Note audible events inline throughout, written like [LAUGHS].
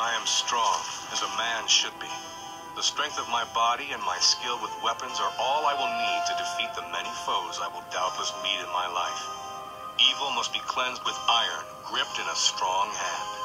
I am strong, as a man should be. The strength of my body and my skill with weapons are all I will need to defeat the many foes I will doubtless meet in my life. Evil must be cleansed with iron, gripped in a strong hand.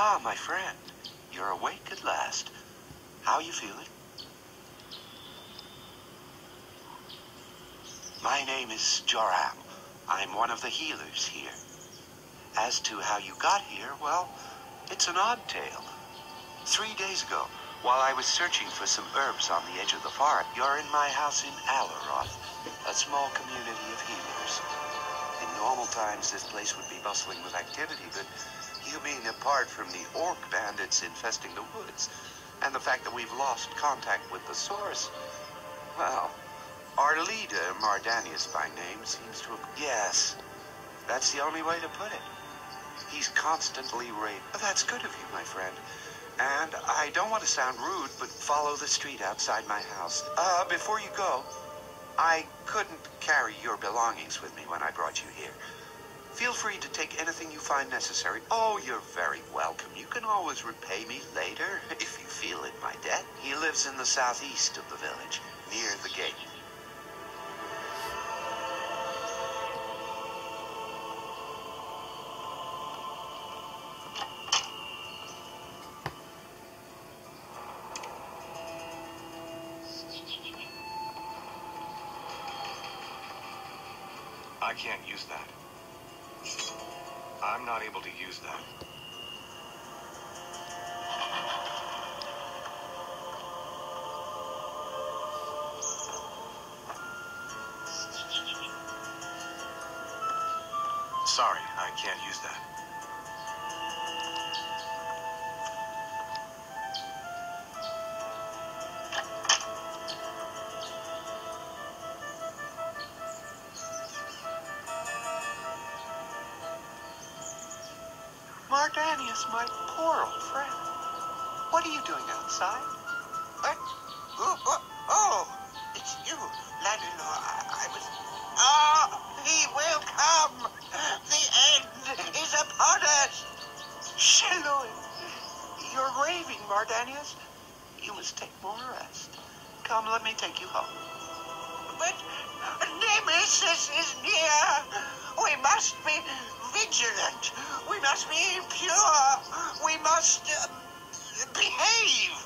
Ah, my friend. You're awake at last. How are you feeling? My name is Joram. I'm one of the healers here. As to how you got here, well, it's an odd tale. Three days ago, while I was searching for some herbs on the edge of the forest, you're in my house in Aleroth, a small community of healers. In normal times, this place would be bustling with activity, but you mean apart from the orc bandits infesting the woods, and the fact that we've lost contact with the source? Well, our leader, Mardaneus by name, seems to have... Yes, that's the only way to put it. He's constantly raped. That's good of you, my friend. And I don't want to sound rude, but follow the street outside my house. Uh, before you go, I couldn't carry your belongings with me when I brought you here. Free to take anything you find necessary. Oh, you're very welcome. You can always repay me later [LAUGHS] if you feel in my debt. He lives in the southeast of the village, near the gate. I can't use that. I'm not able to use that. Sorry, I can't use that. Mardaneus, my poor old friend. What are you doing outside? What? Oh, oh, oh it's you, Lanilor. I, I was... Ah, he will come. The end is upon us. Shalom. You're raving, Mardaneus. You must take more rest. Come, let me take you home. But Nemesis is near. We must be vigilant. We must be pure. We must uh, behave.